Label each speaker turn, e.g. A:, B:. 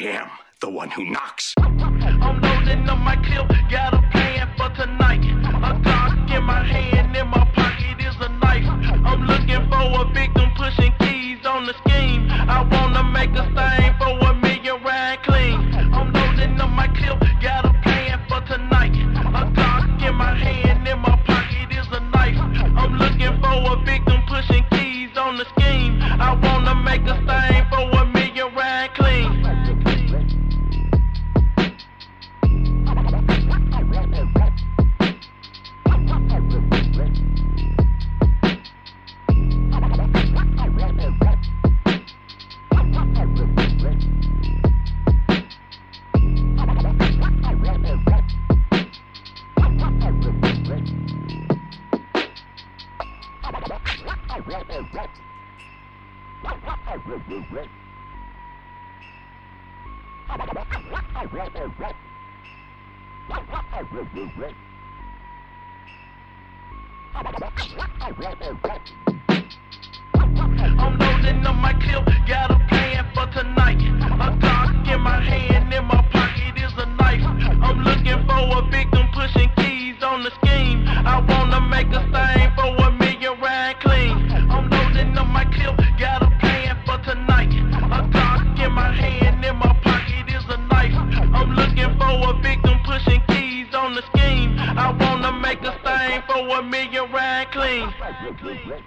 A: the one who knocks.
B: I'm loading up my clip, got a plan for tonight. A Glock in my hand, in my pocket is a knife. I'm looking for a victim, pushing keys on the scheme. I wanna make a stain for a million rand clean. I'm loading up my clip, got a plan for tonight. A Glock in my hand, in my pocket is a knife. I'm looking for a victim, I'm loading up my clip, got a plan for tonight. A Glock in my hand, in my pocket is a knife. I'm looking for a victim, pushing keys on the scheme. I wanna make a stain Got a plan for tonight. A in my hand, in my pocket is a knife. I'm looking for a victim, pushing keys on the scheme. I wanna make a stain for a million rand clean.
C: Right.